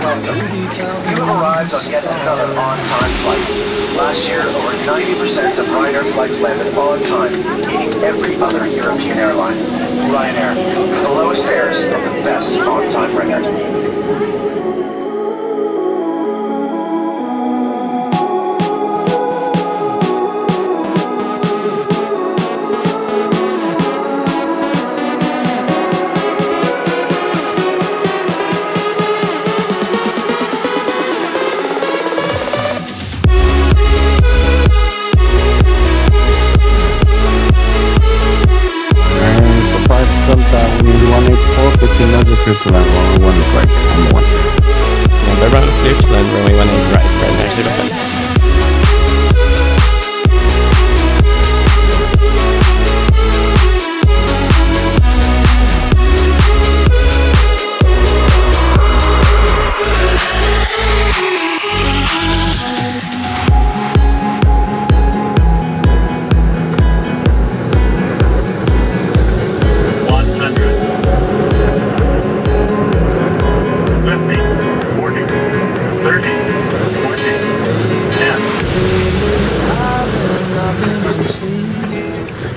You have arrived on yet another on-time flight. Last year, over 90% of Ryanair flights landed on time, beating every other European airline. Ryanair, the lowest fares and the best on-time record. 15 other people and one one is like I'm one. Number one, Flyktland, runway 18 right, right the.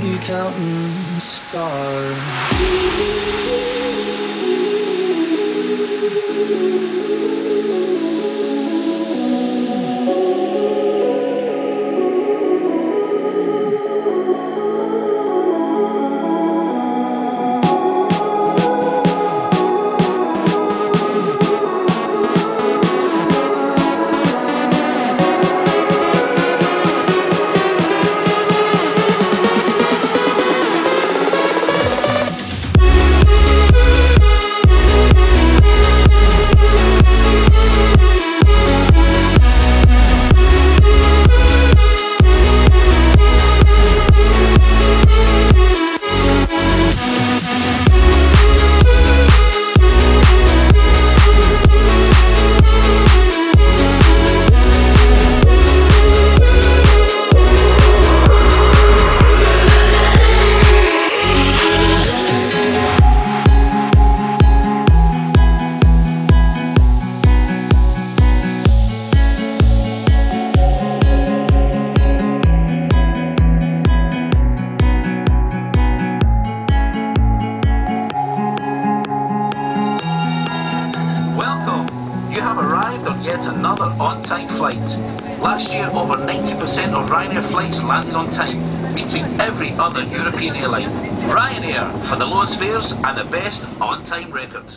Be counting stars. Arrived on yet another on-time flight. Last year, over 90% of Ryanair flights landed on time, beating every other European airline. Ryanair, for the lowest fares and the best on-time record.